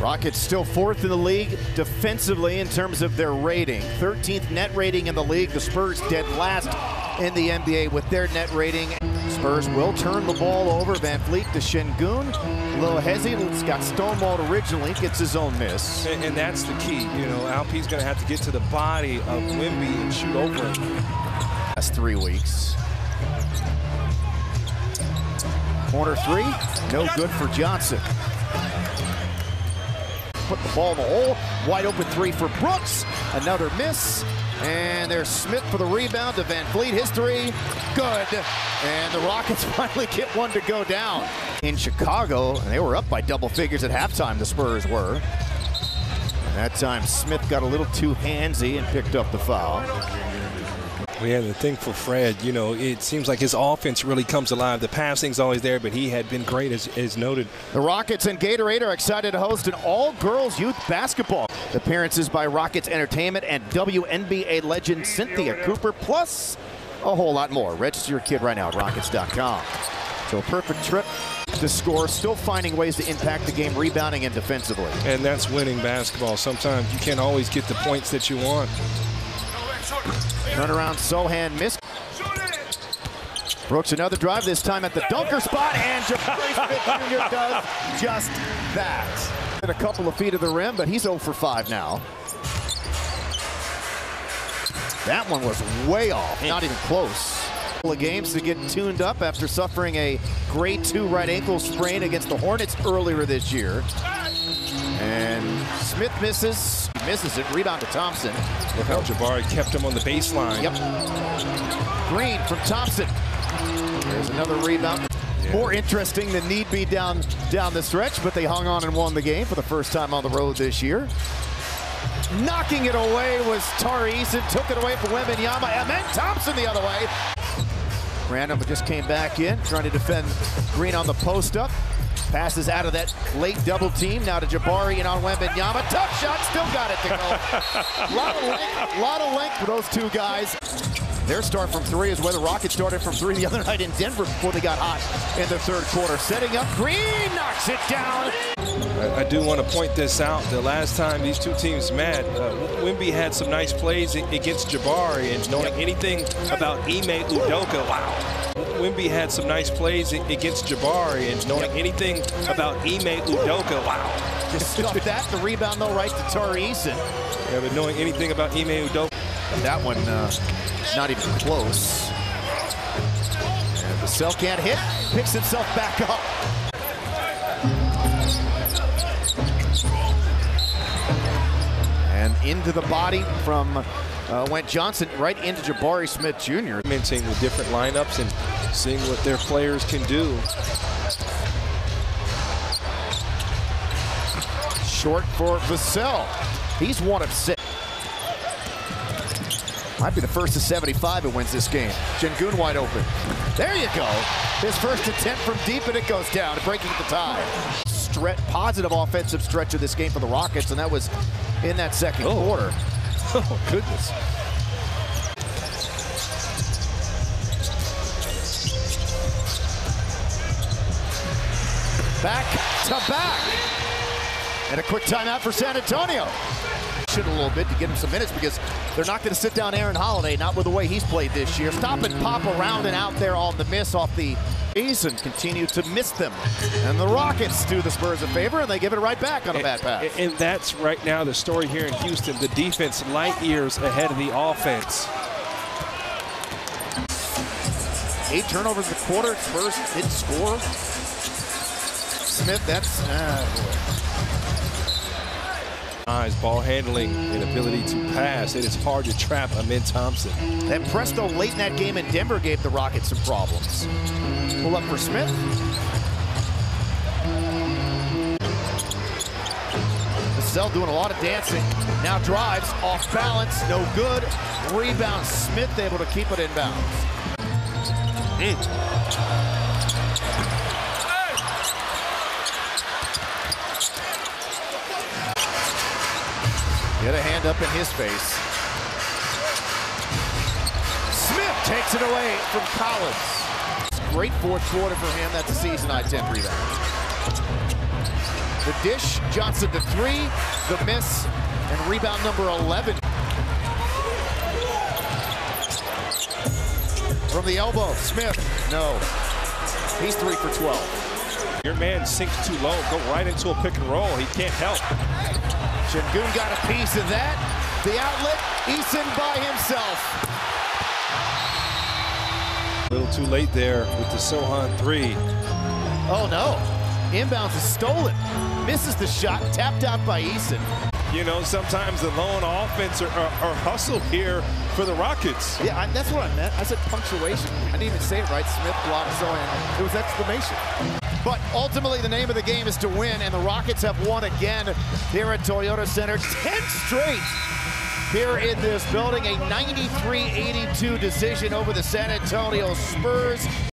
Rockets still fourth in the league defensively in terms of their rating. 13th net rating in the league. The Spurs dead last in the NBA with their net rating. Spurs will turn the ball over. VanVleet to little hesitant. Got stonewalled originally. Gets his own miss. And, and that's the key. You know, Alp's going to have to get to the body of Wemby and shoot over him. Last three weeks. Corner three. No good for Johnson put the ball in the hole. Wide open three for Brooks. Another miss. And there's Smith for the rebound to VanVleet. His three, good. And the Rockets finally get one to go down. In Chicago, and they were up by double figures at halftime, the Spurs were. That time Smith got a little too handsy and picked up the foul. Yeah, the thing for Fred, you know, it seems like his offense really comes alive. The passing's always there, but he had been great, as, as noted. The Rockets and Gatorade are excited to host an all-girls youth basketball. Appearances by Rockets Entertainment and WNBA legend Cynthia Cooper, plus a whole lot more. Register your kid right now at Rockets.com. So a perfect trip to score, still finding ways to impact the game, rebounding and defensively. And that's winning basketball. Sometimes you can't always get the points that you want. Turnaround, Sochan missed. Brooks another drive, this time at the dunker spot, and Jr. does just that. At a couple of feet of the rim, but he's 0 for 5 now. That one was way off, not even close. A couple of games to get tuned up after suffering a grade 2 right ankle sprain against the Hornets earlier this year. And Smith misses, misses it. Rebound to Thompson. Look how Jabari kept him on the baseline. Yep. Green from Thompson. There's another rebound. Yeah. More interesting than need be down down the stretch, but they hung on and won the game for the first time on the road this year. Knocking it away was Tari Eason, took it away from Wembanyama, and then Thompson the other way. Random just came back in, trying to defend Green on the post up. Passes out of that late double team. Now to Jabari and on Wembanyama. Tough shot, still got it to go. lot, of length, lot of length for those two guys. Their start from three is where the Rockets started from three the other night in Denver before they got hot in the third quarter. Setting up, Green knocks it down. I, I do want to point this out. The last time these two teams met, uh, Wemby had some nice plays against Jabari, and knowing anything about Ime Udoka, wow. Wemby had some nice plays against Jabari, and knowing anything about Ime Udoka, wow. Just stuffed that. The rebound, though, right to Tari Eason. Yeah, but knowing anything about Ime Udoka. That one, uh, not even close. And Vassell can't hit, picks himself back up. And into the body from uh, went Johnson right into Jabari Smith Jr. Minting with different lineups and seeing what their players can do. Short for Vassell. He's one of six. Might be the first of 75 who wins this game. Sengun wide open. There you go. His first attempt from deep, and it goes down, breaking the tie. Stretch, positive offensive stretch of this game for the Rockets, and that was in that second oh. quarter. Oh, goodness. Back to back. And a quick timeout for San Antonio. A little bit to get him some minutes because they're not going to sit down Aaron Holiday, not with the way he's played this year. Stop and pop around and out there on the miss off the Eason continue to miss them. And the Rockets do the Spurs a favor, and they give it right back on a bad pass. And, and that's right now the story here in Houston. The defense light years ahead of the offense. Eight turnovers in the quarter. Spurs didn't score. Smith, that's... Ah, Eyes, ball handling and ability to pass. It is hard to trap Amen Thompson. That Presto late in that game in Denver gave the Rockets some problems. Pull up for Smith. Vassell doing a lot of dancing. Now drives off balance, no good. Rebound, Smith able to keep it in bounds. Mm. Get a hand up in his face. Smith takes it away from Collins. Great fourth quarter for him. That's a season high 10 rebounds. The dish, Johnson to three, the miss, and rebound number 11. From the elbow, Smith, no. He's three for 12. Your man sinks too low, go right into a pick and roll. He can't help. Sengun got a piece of that. The outlet, Eason by himself. A little too late there with the Sochan three. Oh no, inbounds is stolen. Misses the shot, tapped out by Eason. You know, sometimes the lone offense or, or, or hustle here for the Rockets. Yeah, I, that's what I meant. I said punctuation. I didn't even say it right. Smith blocked Sochan. It was exclamation. But ultimately, the name of the game is to win, and the Rockets have won again here at Toyota Center. 10 straight here in this building. A 93-82 decision over the San Antonio Spurs.